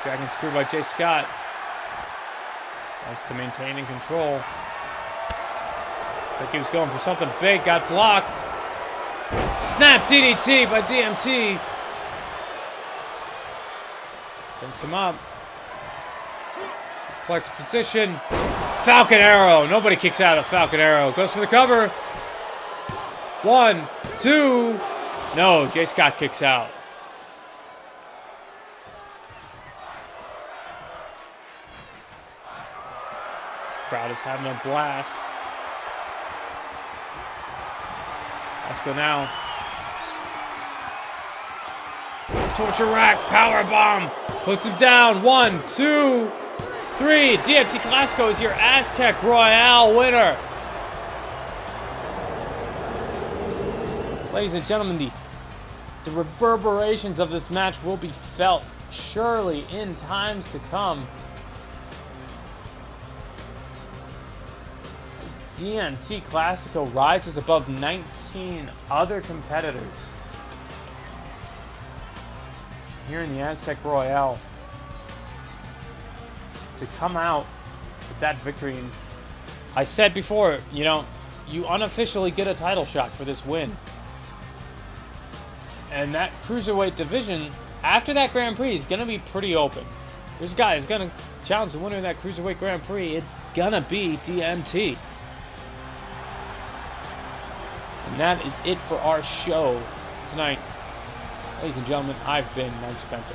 Dragon screw by Jay Scott. Nice to maintain and control. Looks like he was going for something big, got blocked. Snap DDT by DMT. Brings him up. Flex position. Falcon Arrow. Nobody kicks out of Falcon Arrow. Goes for the cover. One, two. No, Jay Scott kicks out. Is having a blast. Go now. Torture rack, power bomb. Puts him down. One, two, three. DMT Classico is your Aztec Royale winner. Ladies and gentlemen, the, the reverberations of this match will be felt surely in times to come. DMT Classico rises above 19 other competitors here in the Aztec Royale to come out with that victory. And I said before, you know, you unofficially get a title shot for this win. And that cruiserweight division, after that Grand Prix, is going to be pretty open. There's guys going to challenge the winner of that cruiserweight Grand Prix. It's going to be DMT. And that is it for our show tonight. Ladies and gentlemen, I've been Mark Spencer.